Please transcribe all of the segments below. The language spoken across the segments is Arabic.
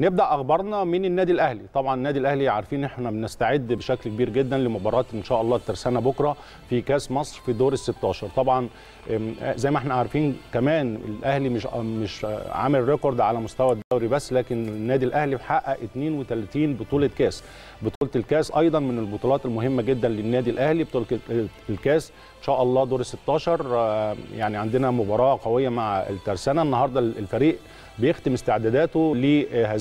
نبدأ أخبارنا من النادي الأهلي. طبعا النادي الأهلي عارفين إحنا بنستعد بشكل كبير جدا لمباراة إن شاء الله الترسانة بكرة في كأس مصر في دور ال 16 طبعا زي ما إحنا عارفين كمان الأهلي مش مش عامل ريكورد على مستوى الدوري بس لكن النادي الأهلي محقق 32 بطولة كأس. بطولة الكأس أيضا من البطولات المهمة جدا للنادي الأهلي بطولة الكأس إن شاء الله دور ال 16 يعني عندنا مباراة قوية مع الترسانة. النهارده الفريق بيختم استعداداته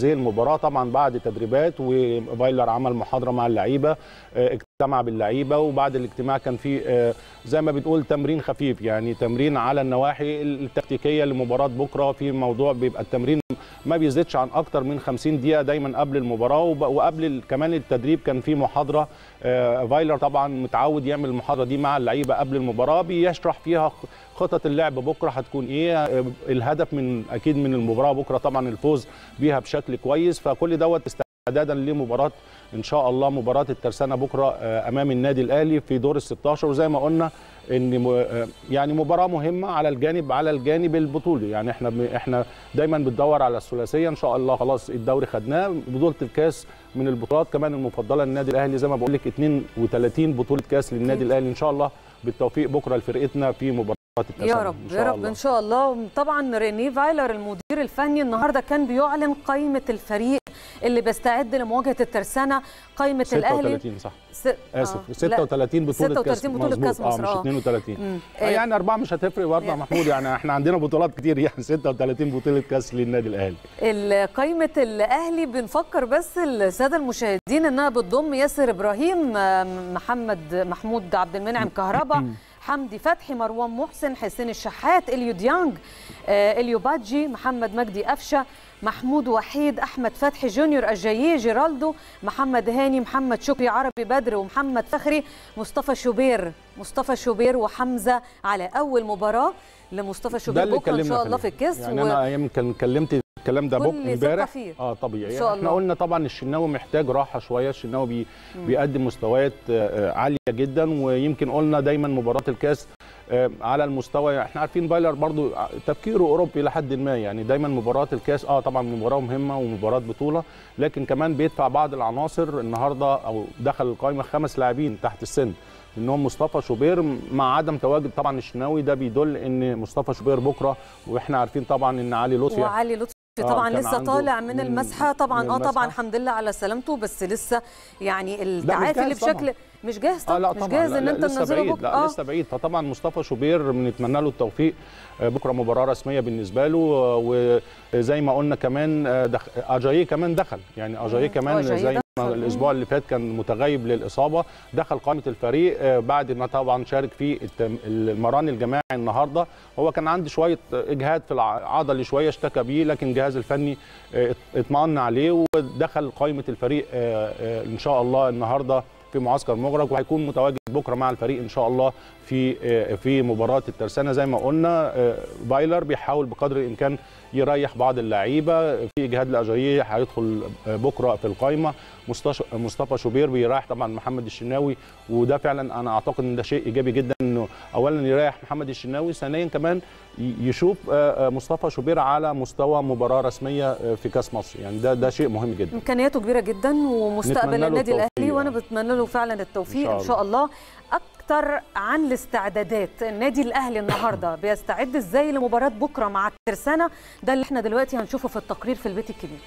لهذه المباراة طبعا بعد تدريبات وفايلر عمل محاضرة مع اللعيبة اجتمع باللعيبة وبعد الاجتماع كان في زي ما بتقول تمرين خفيف يعني تمرين على النواحي التكتيكية لمباراة بكرة في موضوع بيبقى التمرين ما بيزيدش عن أكتر من 50 دقيقة دايما قبل المباراة وقبل كمان التدريب كان في محاضرة. فايلر طبعا متعود يعمل المحاضرة دي مع اللعيبة قبل المباراة بيشرح فيها خطط اللعب بكرة هتكون إيه. الهدف من أكيد من المباراة بكرة طبعا الفوز بيها بشكل كويس. فكل دوت استعدادا لمباراة إن شاء الله مباراة الترسانة بكرة أمام النادي الأهلي في دور ال 16 وزي ما قلنا إن يعني مباراة مهمة على الجانب على الجانب البطولي. يعني إحنا إحنا دايما بندور على الثلاثية. إن شاء الله خلاص الدوري خدناه. بطولة الكاس من البطولات كمان المفضلة للنادي الأهلي. زي ما بقول لك 32 بطولة كاس للنادي الأهلي. إن شاء الله بالتوفيق بكرة لفرقتنا في مباراة يا رب يا رب إن شاء الله. طبعا ريني فايلر المدير الفني النهارده كان بيعلن قائمه الفريق اللي بيستعد لمواجهة الترسانة. قائمه 36 الاهلي صح. س... آسف. آه. 36 بطولة 36 بطولة كاس مصر. آه مش 32 آه يعني أربعة مش هتفرق برضه يا محمود. يعني إحنا عندنا بطولات كتير. يعني 36 بطولة كاس للنادي الأهلي. قائمه الأهلي بنفكر بس السادة المشاهدين إنها بتضم ياسر إبراهيم محمد محمود عبد المنعم كهربا. حمدي فتحي مروان محسن حسين الشحات أليو ديانج آه أليو بادجي محمد مجدي قفشه محمود وحيد أحمد فتحي جونيور أجايي جيرالدو محمد هاني محمد شكري عربي بدر ومحمد فخري مصطفى شوبير. مصطفى شوبير وحمزة على أول مباراة لمصطفى شوبير. بكرة إن شاء الله في الكاس يعني و... أنا أيام كان كلمت الكلام ده بكره امبارح؟ آه طبيعي. شاء إحنا. قلنا طبعا الشناوي محتاج راحة شوية الشناوي بي بيقدم مستويات عالية جدا ويمكن قلنا دايما مباراة الكاس على المستوى إحنا عارفين بايلر برضو تفكيره أوروبي لحد ما يعني دايما مباراة الكاس آه طبعا مباراة مهمة ومباراة بطولة لكن كمان بيدفع بعض العناصر النهارده أو دخل القائمه خمس لاعبين تحت السن منهم مصطفى شوبير مع عدم تواجد طبعا الشناوي ده بيدل إن مصطفى شوبير بكرة وإحنا عارفين طبعا إن علي لطفي وعلي لطفي طبعا آه لسه طالع من المسحة. طبعا آه طبعا الحمد لله على سلامته بس لسه يعني التعافي اللي بشكل طبعا. مش جاهز طبعا آه لا مش طبعا. جاهز لا إن أنت تنزله بكرة. لا آه. لسه بعيد. فطبعا مصطفى شوبير بنتمنى له التوفيق بكرة مباراة رسمية بالنسبة له وزي ما قلنا كمان دخ... أجاييه كمان دخل. يعني أجاييه كمان زي الأسبوع اللي فات كان متغيب للإصابة. دخل قائمة الفريق بعد ما طبعا شارك في المران الجماعي النهارده. هو كان عنده شوية إجهاد في العضلي شوية اشتكى بيه لكن الجهاز الفني اطمأن عليه ودخل قائمة الفريق إن شاء الله النهارده. في معسكر مغرق وهيكون متواجد بكرة مع الفريق إن شاء الله في في مباراة الترسانة. زي ما قلنا بايلر بيحاول بقدر الإمكان يريح بعض اللعيبة. في إجهاد لاجاييه هيدخل بكرة في القائمه مصطفى شوبير بيريح طبعا محمد الشناوي. وده فعلا أنا أعتقد إن ده شيء إيجابي جدا انه اولا يريح محمد الشناوي ثانيا كمان يشوف مصطفى شوبير على مستوى مباراة رسمية في كأس مصر. يعني ده ده شيء مهم جدا. إمكانياته كبيرة جدا ومستقبل النادي الأهلي وأنا بتمنى له فعلا التوفيق إن شاء الله. أكتر عن الاستعدادات النادي الأهلي النهارده بيستعد إزاي لمباراة بكرة مع الترسانه ده اللي إحنا دلوقتي هنشوفه في التقرير في البيت الكبير.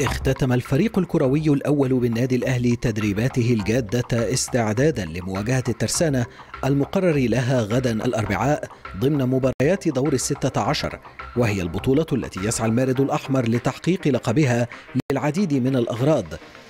اختتم الفريق الكروي الأول بالنادي الأهلي تدريباته الجادة استعدادا لمواجهة الترسانة المقرر لها غدا الأربعاء ضمن مباريات دور الستة عشر وهي البطولة التي يسعى المارد الأحمر لتحقيق لقبها للعديد من الأغراض.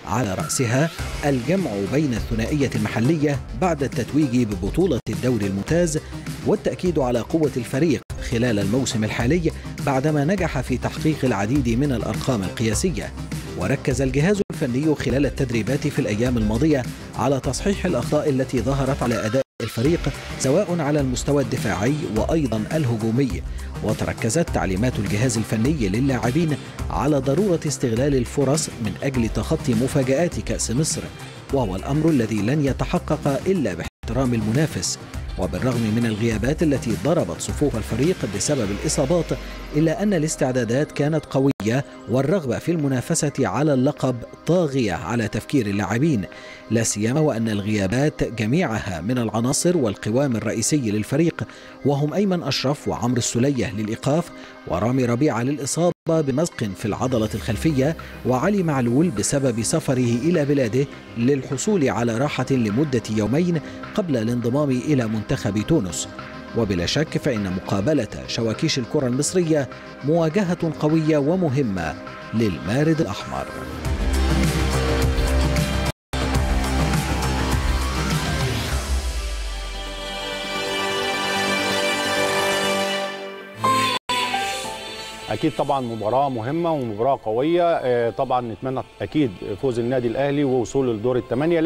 على رأسها الجمع بين الثنائية المحلية بعد التتويج ببطولة الدوري الممتاز والتأكيد على قوة الفريق خلال الموسم الحالي بعدما نجح في تحقيق العديد من الأرقام القياسية. وركز الجهاز الفني خلال التدريبات في الأيام الماضية على تصحيح الأخطاء التي ظهرت على أداء الفريق سواء على المستوى الدفاعي وأيضا الهجومي. وتركزت تعليمات الجهاز الفني للاعبين على ضرورة استغلال الفرص من أجل تخطي مفاجآت كأس مصر. وهو الأمر الذي لن يتحقق إلا باحترام المنافس. وبالرغم من الغيابات التي ضربت صفوف الفريق بسبب الإصابات إلا أن الاستعدادات كانت قوية. والرغبة في المنافسة على اللقب طاغية على تفكير اللاعبين. لا سيما وأن الغيابات جميعها من العناصر والقوام الرئيسي للفريق وهم أيمن أشرف وعمرو السلية للإيقاف ورامي ربيعة للإصابة بمزق في العضلة الخلفية وعلي معلول بسبب سفره إلى بلاده للحصول على راحة لمدة يومين قبل الانضمام إلى منتخب تونس. وبلا شك فإن مقابلة شواكيش الكرة المصرية مواجهة قوية ومهمة للمارد الأحمر. أكيد طبعا مباراة مهمة ومباراة قوية. آه، طبعا نتمنى أكيد فوز النادي الأهلي ووصوله لدور الثمانية.